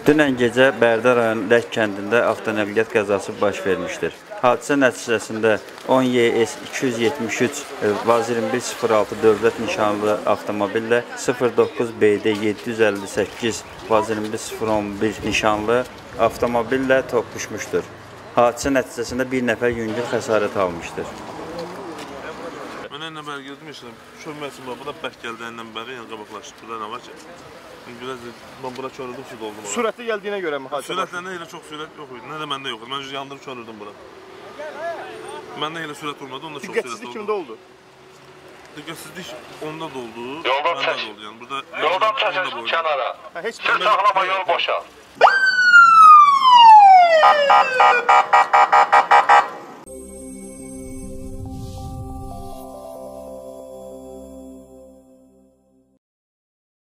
Dünən gecə Bərdə rayonu Lək kəndində avtonəqliyyat qəzası baş vermişdir. Hadisə nəticəsində 10YS 273 e, Vaz 2106 dövlət nişanlı avtomobillə 09 BD 758 Vaz 21011 nişanlı avtomobillə toqquşmuşdur. Hadisə nəticəsində bir nəfər yüngül xəsarət almışdır. Mən ilə bəri girdim işləm. Çölməsin bax, bu da bərk gəldiyindən bəri yəni qabaqlaşdı. Burada nə var ki? Biraz mən bura çönürdüm, su doldum. Sürətli gəldiyinə görə mi Sürətlə elə çox sürət yox idi. Nə də məndə yox idi. Mən yandırıb çönürdüm bura. Məndə elə sürət olmadı, onda çox sürət Diqqətsizlik oldu. kimdə oldu? Diqqətsizlik onda da oldu. Yoldan məndə də çək. oldu. Yəni burada Yoldan boyda. kənara. Heç Sür saxlama yol boşal.